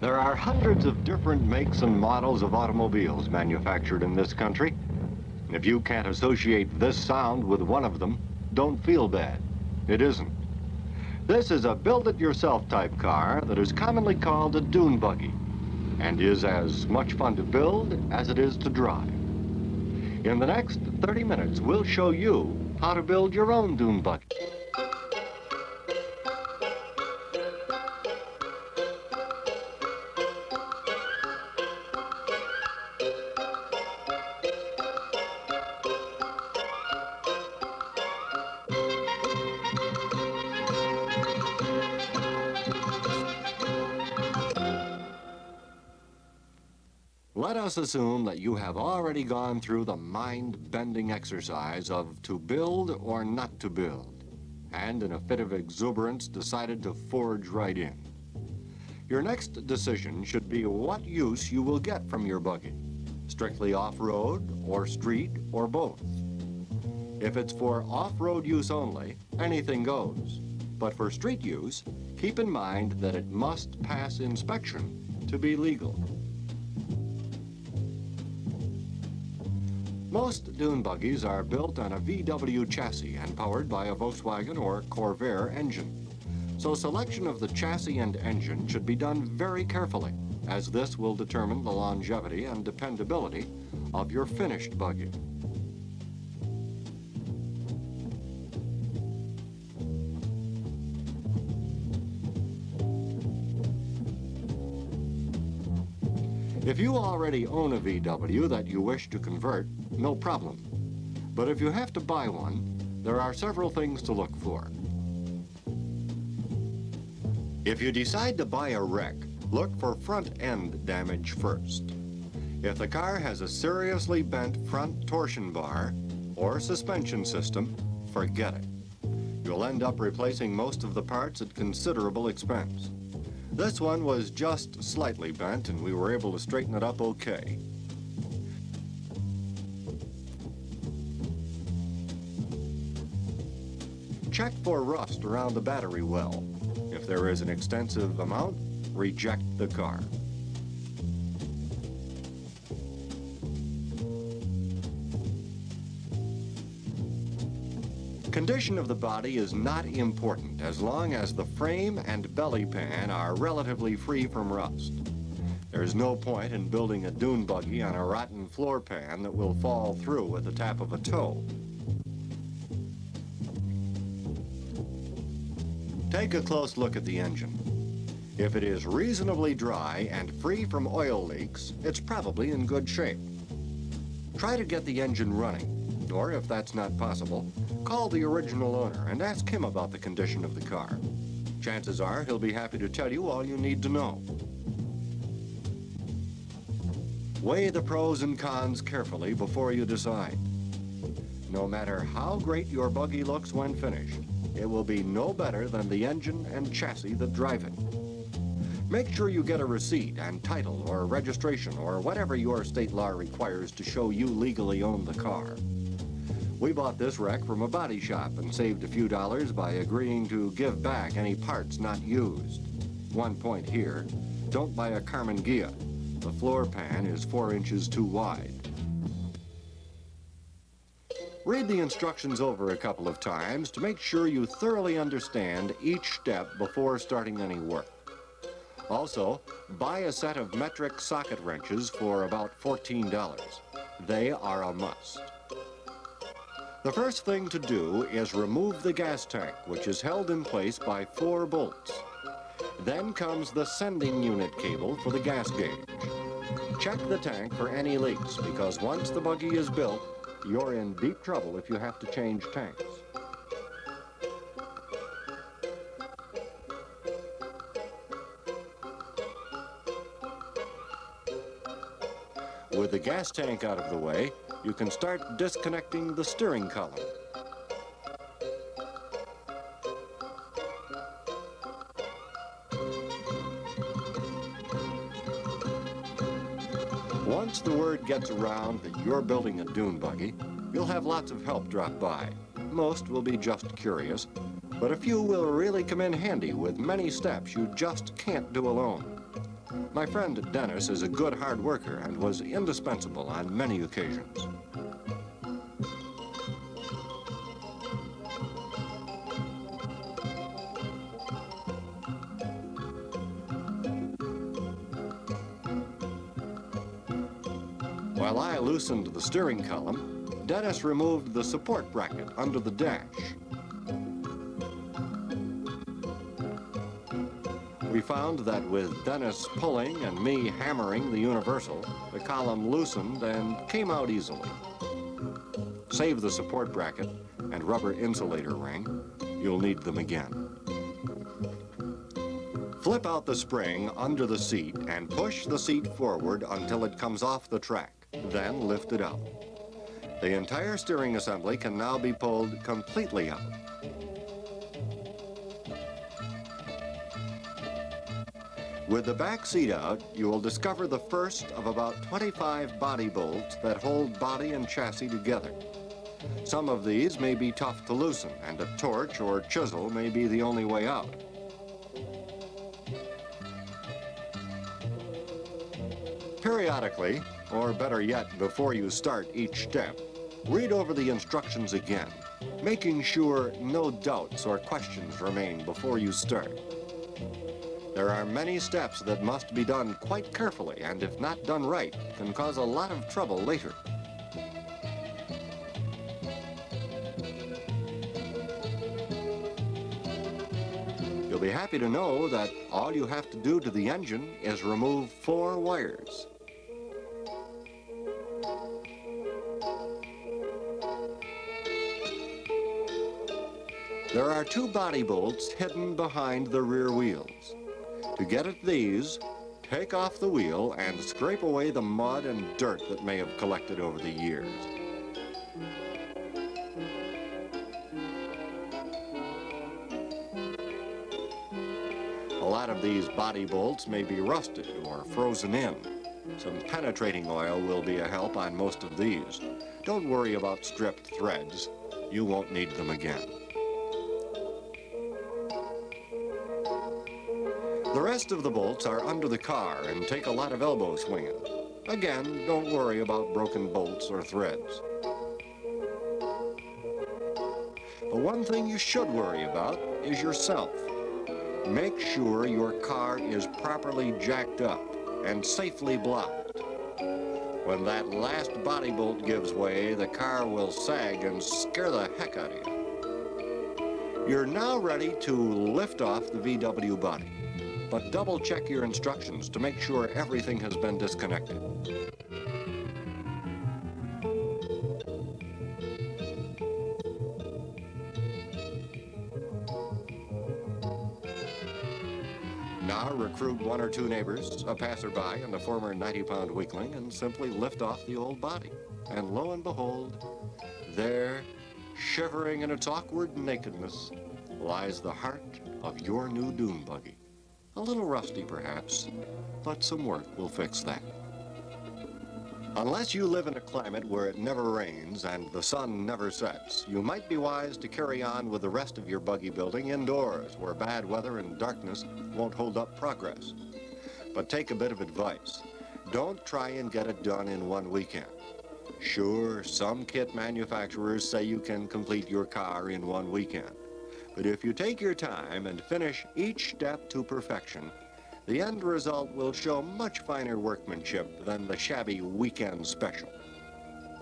There are hundreds of different makes and models of automobiles manufactured in this country. If you can't associate this sound with one of them, don't feel bad. It isn't. This is a build-it-yourself type car that is commonly called a dune buggy and is as much fun to build as it is to drive. In the next 30 minutes, we'll show you how to build your own dune buggy. Let us assume that you have already gone through the mind-bending exercise of to build or not to build, and in a fit of exuberance decided to forge right in. Your next decision should be what use you will get from your buggy, strictly off-road or street or both. If it's for off-road use only, anything goes. But for street use, keep in mind that it must pass inspection to be legal. Most dune buggies are built on a VW chassis and powered by a Volkswagen or Corvair engine. So selection of the chassis and engine should be done very carefully, as this will determine the longevity and dependability of your finished buggy. If you already own a VW that you wish to convert, no problem. But if you have to buy one, there are several things to look for. If you decide to buy a wreck, look for front end damage first. If the car has a seriously bent front torsion bar or suspension system, forget it. You'll end up replacing most of the parts at considerable expense. This one was just slightly bent and we were able to straighten it up okay. Check for rust around the battery well. If there is an extensive amount, reject the car. Condition of the body is not important as long as the frame and belly pan are relatively free from rust. There's no point in building a dune buggy on a rotten floor pan that will fall through at the tap of a toe. Take a close look at the engine. If it is reasonably dry and free from oil leaks, it's probably in good shape. Try to get the engine running, or if that's not possible, call the original owner and ask him about the condition of the car. Chances are he'll be happy to tell you all you need to know. Weigh the pros and cons carefully before you decide. No matter how great your buggy looks when finished, it will be no better than the engine and chassis that drive it. Make sure you get a receipt and title or registration or whatever your state law requires to show you legally own the car. We bought this wreck from a body shop and saved a few dollars by agreeing to give back any parts not used. One point here, don't buy a Karmann Ghia. The floor pan is four inches too wide. Read the instructions over a couple of times to make sure you thoroughly understand each step before starting any work. Also, buy a set of metric socket wrenches for about $14. They are a must. The first thing to do is remove the gas tank, which is held in place by four bolts. Then comes the sending unit cable for the gas gauge. Check the tank for any leaks, because once the buggy is built, you're in deep trouble if you have to change tanks. With the gas tank out of the way, you can start disconnecting the steering column. Once the word gets around that you're building a dune buggy, you'll have lots of help drop by. Most will be just curious, but a few will really come in handy with many steps you just can't do alone. My friend Dennis is a good hard worker and was indispensable on many occasions. While I loosened the steering column, Dennis removed the support bracket under the dash. We found that with Dennis pulling and me hammering the universal, the column loosened and came out easily. Save the support bracket and rubber insulator ring. You'll need them again. Flip out the spring under the seat and push the seat forward until it comes off the track. Then lift it out. The entire steering assembly can now be pulled completely out. With the back seat out, you will discover the first of about 25 body bolts that hold body and chassis together. Some of these may be tough to loosen, and a torch or chisel may be the only way out. Periodically, or better yet, before you start each step, read over the instructions again, making sure no doubts or questions remain before you start. There are many steps that must be done quite carefully, and if not done right, can cause a lot of trouble later. You'll be happy to know that all you have to do to the engine is remove four wires. There are two body bolts hidden behind the rear wheels. To get at these, take off the wheel and scrape away the mud and dirt that may have collected over the years. A lot of these body bolts may be rusted or frozen in. Some penetrating oil will be a help on most of these. Don't worry about stripped threads. You won't need them again. The rest of the bolts are under the car and take a lot of elbow swinging. Again, don't worry about broken bolts or threads. The one thing you should worry about is yourself. Make sure your car is properly jacked up and safely blocked. When that last body bolt gives way, the car will sag and scare the heck out of you. You're now ready to lift off the VW body but double check your instructions to make sure everything has been disconnected. Now recruit one or two neighbors, a passerby, and a former 90-pound weakling, and simply lift off the old body. And lo and behold, there, shivering in its awkward nakedness, lies the heart of your new dune buggy. A little rusty, perhaps, but some work will fix that. Unless you live in a climate where it never rains and the sun never sets, you might be wise to carry on with the rest of your buggy building indoors, where bad weather and darkness won't hold up progress. But take a bit of advice. Don't try and get it done in one weekend. Sure, some kit manufacturers say you can complete your car in one weekend. But if you take your time and finish each step to perfection, the end result will show much finer workmanship than the shabby weekend special.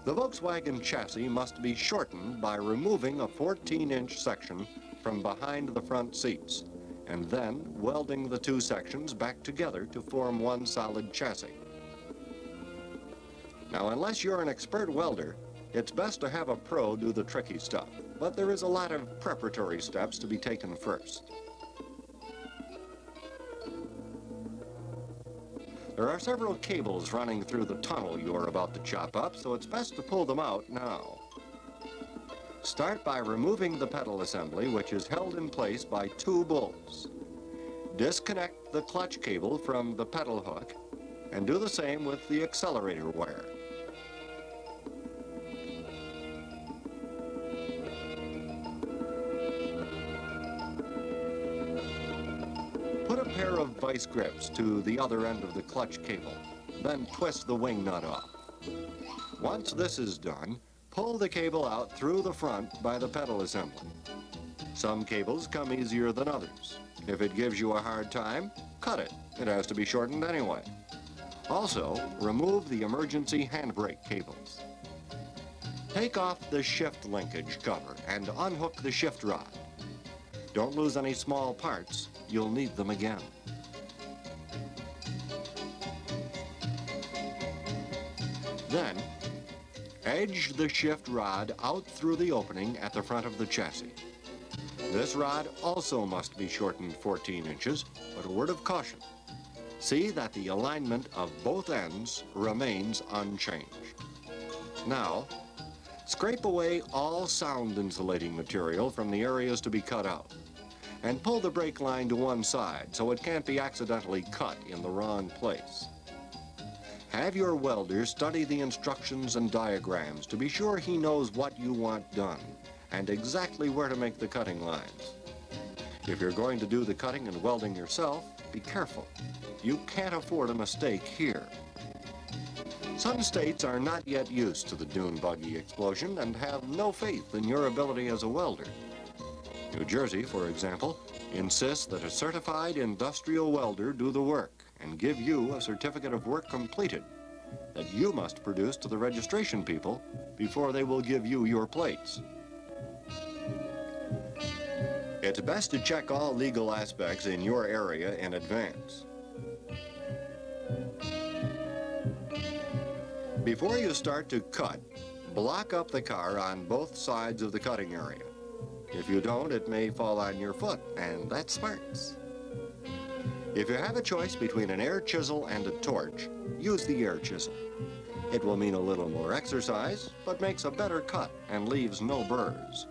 The Volkswagen chassis must be shortened by removing a 14-inch section from behind the front seats, and then welding the two sections back together to form one solid chassis. Now, unless you're an expert welder, it's best to have a pro do the tricky stuff, but there is a lot of preparatory steps to be taken first. There are several cables running through the tunnel you are about to chop up, so it's best to pull them out now. Start by removing the pedal assembly, which is held in place by two bolts. Disconnect the clutch cable from the pedal hook, and do the same with the accelerator wire. Pair of vice grips to the other end of the clutch cable, then twist the wing nut off. Once this is done, pull the cable out through the front by the pedal assembly. Some cables come easier than others. If it gives you a hard time, cut it. It has to be shortened anyway. Also, remove the emergency handbrake cables. Take off the shift linkage cover and unhook the shift rod. Don't lose any small parts. You'll need them again. Then, edge the shift rod out through the opening at the front of the chassis. This rod also must be shortened 14 inches, but a word of caution. See that the alignment of both ends remains unchanged. Now, scrape away all sound insulating material from the areas to be cut out and pull the brake line to one side so it can't be accidentally cut in the wrong place. Have your welder study the instructions and diagrams to be sure he knows what you want done and exactly where to make the cutting lines. If you're going to do the cutting and welding yourself, be careful. You can't afford a mistake here. Some states are not yet used to the dune buggy explosion and have no faith in your ability as a welder. New Jersey, for example, insists that a certified industrial welder do the work and give you a certificate of work completed that you must produce to the registration people before they will give you your plates. It's best to check all legal aspects in your area in advance. Before you start to cut, block up the car on both sides of the cutting area. If you don't, it may fall on your foot, and that smarts. If you have a choice between an air chisel and a torch, use the air chisel. It will mean a little more exercise, but makes a better cut and leaves no burrs.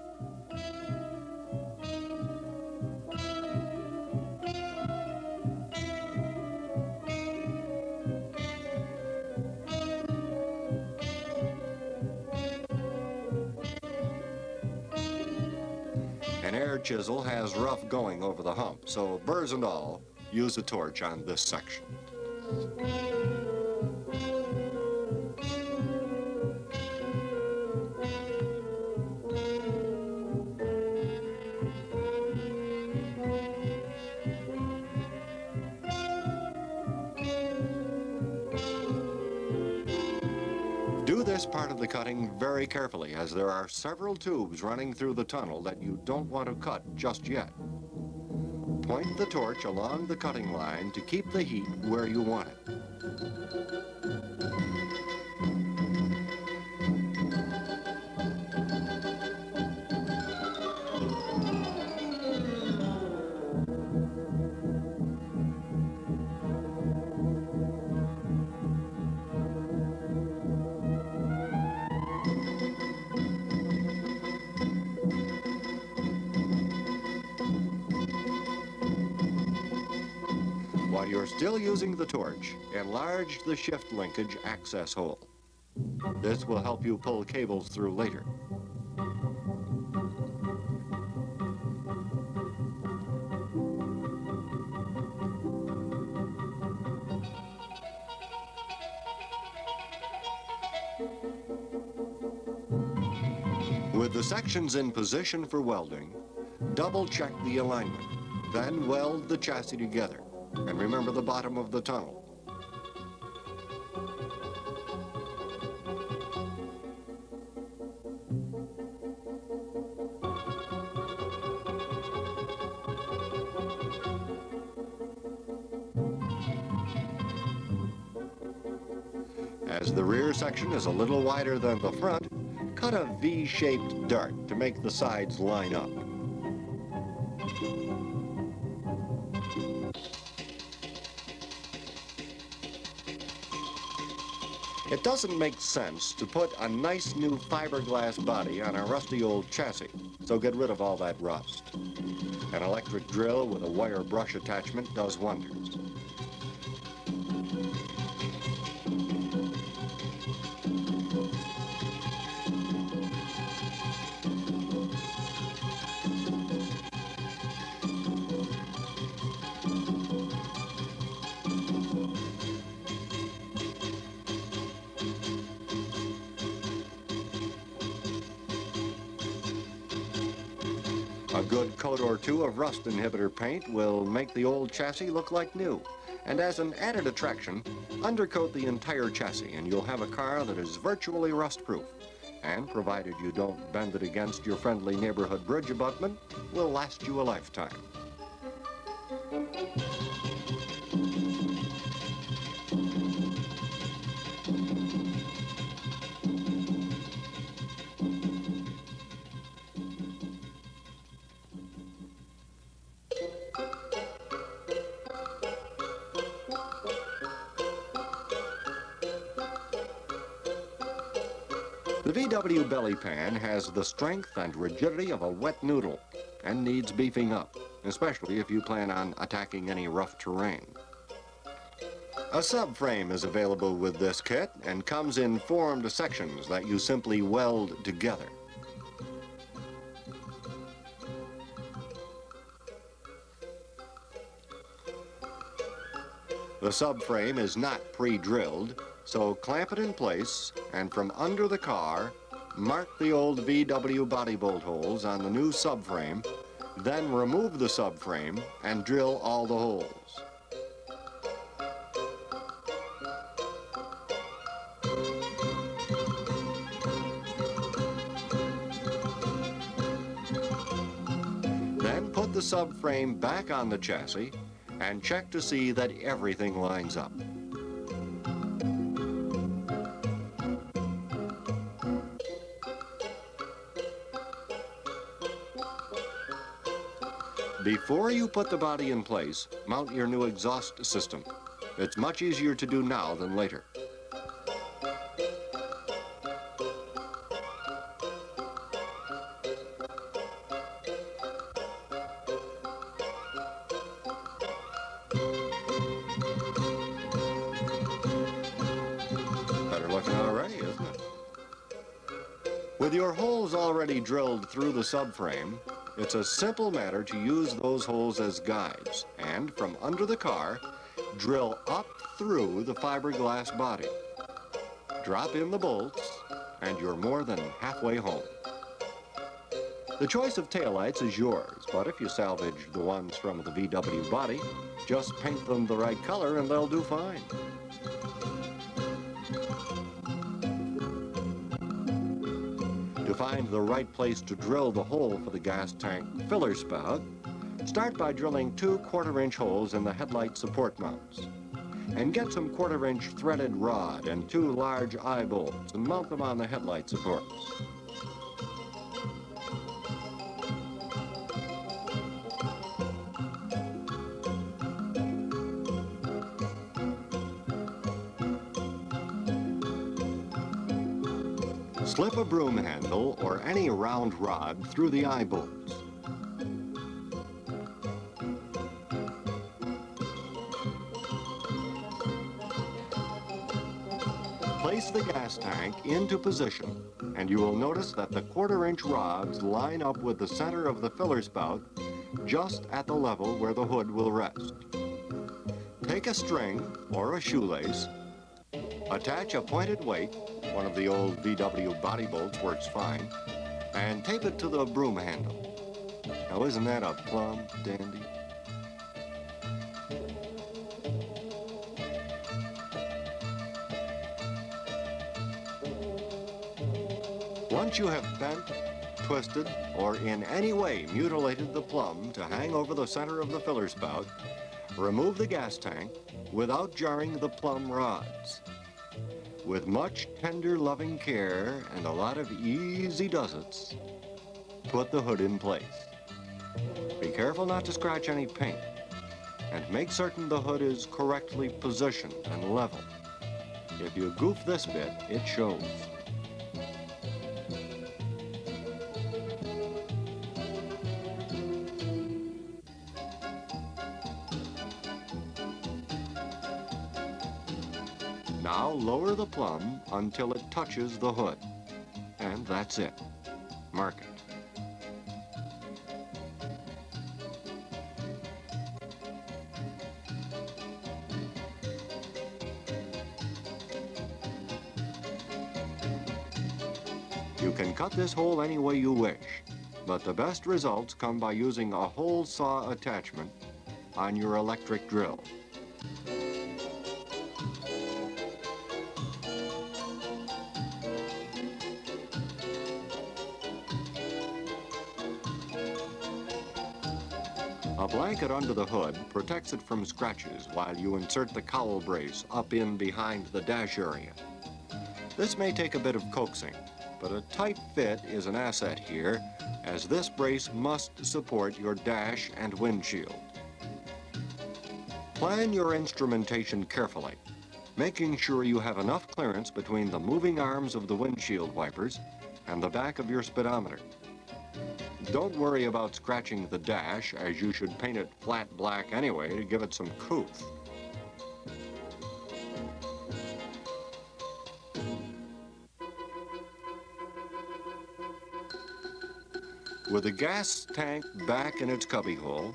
Chisel has rough going over the hump, so burrs and all, use a torch on this section. This part of the cutting very carefully as there are several tubes running through the tunnel that you don't want to cut just yet. Point the torch along the cutting line to keep the heat where you want it. Enlarge the shift linkage access hole. This will help you pull cables through later. With the sections in position for welding, double check the alignment, then weld the chassis together. And remember the bottom of the tunnel. Section is a little wider than the front, cut a V-shaped dart to make the sides line up. It doesn't make sense to put a nice new fiberglass body on a rusty old chassis, so get rid of all that rust. An electric drill with a wire brush attachment does wonders. Rust inhibitor paint will make the old chassis look like new. And as an added attraction, undercoat the entire chassis and you'll have a car that is virtually rust-proof. And provided you don't bend it against your friendly neighborhood bridge abutment, will last you a lifetime. Belly pan has the strength and rigidity of a wet noodle and needs beefing up, especially if you plan on attacking any rough terrain. A subframe is available with this kit and comes in formed sections that you simply weld together. The subframe is not pre-drilled, so clamp it in place and from under the car, mark the old VW body bolt holes on the new subframe, then remove the subframe and drill all the holes. Then put the subframe back on the chassis and check to see that everything lines up. Before you put the body in place, mount your new exhaust system. It's much easier to do now than later. Better looking already, isn't it? With your holes already drilled through the subframe, it's a simple matter to use those holes as guides and from under the car, drill up through the fiberglass body. Drop in the bolts and you're more than halfway home. The choice of taillights is yours, but if you salvage the ones from the VW body, just paint them the right color and they'll do fine. Find the right place to drill the hole for the gas tank filler spout, start by drilling two quarter-inch holes in the headlight support mounts. And get some quarter-inch threaded rod and two large eye bolts and mount them on the headlight supports. Slip a broom handle or any round rod through the eye bolts. Place the gas tank into position and you will notice that the quarter inch rods line up with the center of the filler spout just at the level where the hood will rest. Take a string or a shoelace, attach a pointed weight, one of the old VW body bolts works fine, and tape it to the broom handle. Now isn't that a plumb dandy? Once you have bent, twisted, or in any way mutilated the plumb to hang over the center of the filler spout, remove the gas tank without jarring the plumb rods. With much tender, loving care and a lot of easy does-its, put the hood in place. Be careful not to scratch any paint, and make certain the hood is correctly positioned and level. If you goof this bit, it shows. The plumb until it touches the hood. And that's it. Mark it. You can cut this hole any way you wish. but the best results come by using a hole saw attachment on your electric drill. Under the hood protects it from scratches while you insert the cowl brace up in behind the dash area. This may take a bit of coaxing, but a tight fit is an asset here as this brace must support your dash and windshield. Plan your instrumentation carefully, making sure you have enough clearance between the moving arms of the windshield wipers and the back of your speedometer. Don't worry about scratching the dash, as you should paint it flat black anyway to give it some couth. With the gas tank back in its cubbyhole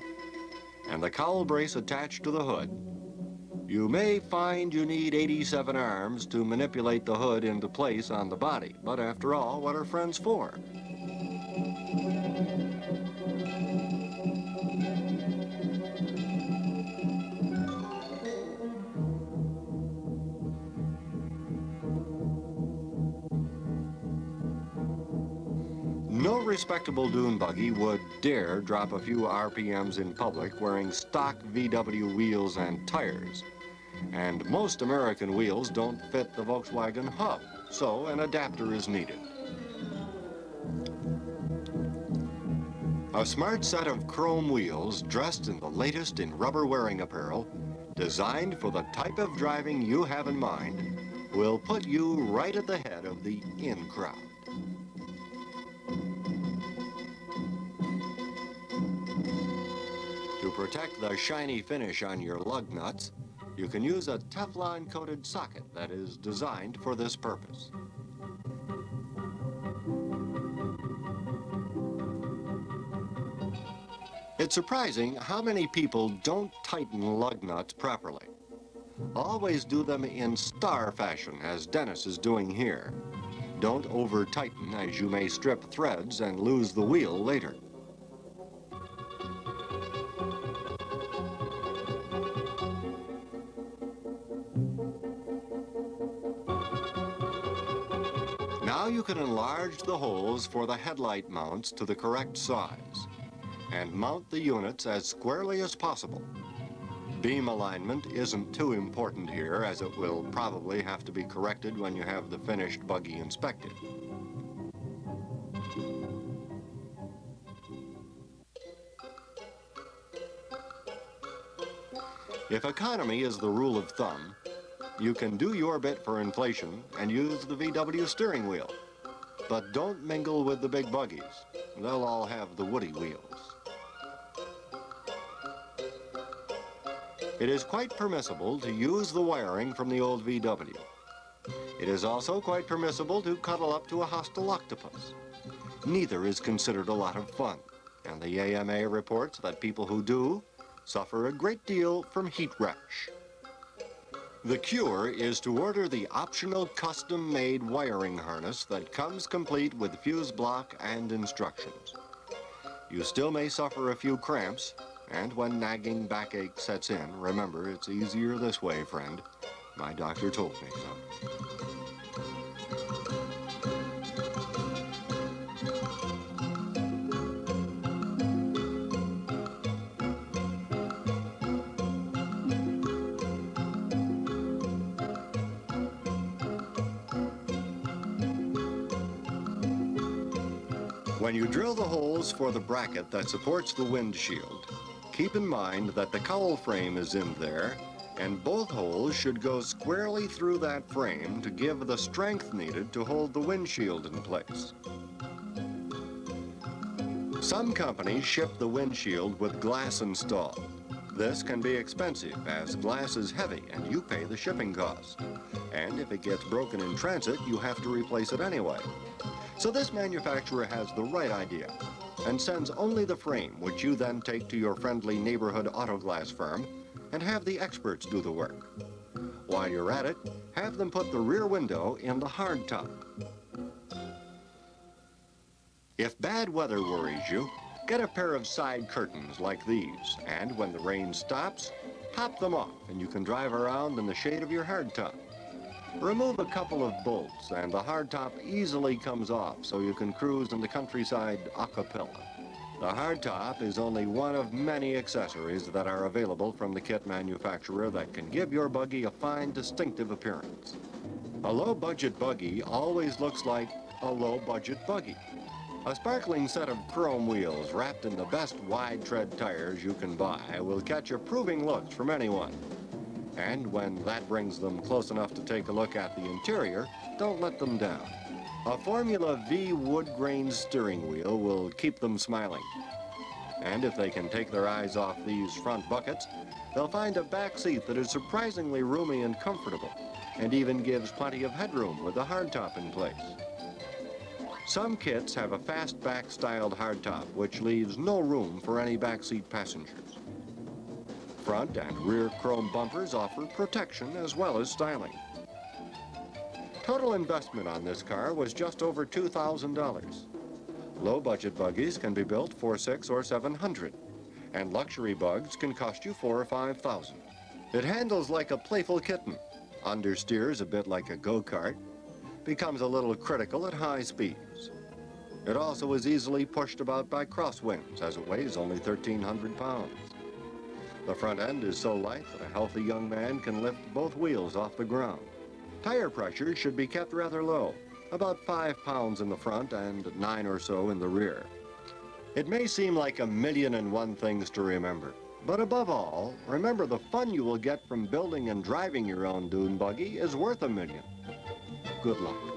and the cowl brace attached to the hood, you may find you need 87 arms to manipulate the hood into place on the body. But after all, what are friends for? Respectable dune buggy would dare drop a few RPMs in public wearing stock VW wheels and tires. And most American wheels don't fit the Volkswagen hub, so an adapter is needed. A smart set of chrome wheels dressed in the latest in rubber wearing apparel, designed for the type of driving you have in mind, will put you right at the head of the in crowd. Protect the shiny finish on your lug nuts, you can use a Teflon-coated socket that is designed for this purpose. It's surprising how many people don't tighten lug nuts properly. Always do them in star fashion, as Dennis is doing here. Don't over-tighten, as you may strip threads and lose the wheel later. Now you can enlarge the holes for the headlight mounts to the correct size and mount the units as squarely as possible. Beam alignment isn't too important here as it will probably have to be corrected when you have the finished buggy inspected. If economy is the rule of thumb, you can do your bit for inflation and use the VW steering wheel. But don't mingle with the big buggies. They'll all have the Woody wheels. It is quite permissible to use the wiring from the old VW. It is also quite permissible to cuddle up to a hostile octopus. Neither is considered a lot of fun, and the AMA reports that people who do suffer a great deal from heat rash. The cure is to order the optional custom-made wiring harness that comes complete with fuse block and instructions. You still may suffer a few cramps, and when nagging backache sets in, remember it's easier this way, friend. My doctor told me so. Drill the holes for the bracket that supports the windshield, keep in mind that the cowl frame is in there and both holes should go squarely through that frame to give the strength needed to hold the windshield in place. Some companies ship the windshield with glass installed. This can be expensive as glass is heavy and you pay the shipping cost. And if it gets broken in transit, you have to replace it anyway. So this manufacturer has the right idea and sends only the frame, which you then take to your friendly neighborhood auto glass firm and have the experts do the work. While you're at it, have them put the rear window in the hard top. If bad weather worries you, get a pair of side curtains like these, and when the rain stops, pop them off and you can drive around in the shade of your hardtop. Remove a couple of bolts and the hardtop easily comes off so you can cruise in the countryside a cappella. The hardtop is only one of many accessories that are available from the kit manufacturer that can give your buggy a fine distinctive appearance. A low-budget buggy always looks like a low-budget buggy. A sparkling set of chrome wheels wrapped in the best wide tread tires you can buy will catch approving looks from anyone. And when that brings them close enough to take a look at the interior, don't let them down. A Formula V wood grain steering wheel will keep them smiling. And if they can take their eyes off these front buckets, they'll find a back seat that is surprisingly roomy and comfortable, and even gives plenty of headroom with the hardtop in place. Some kits have a fastback styled hardtop, which leaves no room for any backseat passengers. Front and rear chrome bumpers offer protection as well as styling. Total investment on this car was just over $2,000. Low-budget buggies can be built for six or 700, and luxury bugs can cost you four or 5,000. It handles like a playful kitten, understeers a bit like a go-kart, becomes a little critical at high speeds. It also is easily pushed about by crosswinds as it weighs only 1,300 pounds. The front end is so light that a healthy young man can lift both wheels off the ground. Tire pressure should be kept rather low, about five pounds in the front and nine or so in the rear. It may seem like a million and one things to remember, but above all, remember the fun you will get from building and driving your own dune buggy is worth a million. Good luck.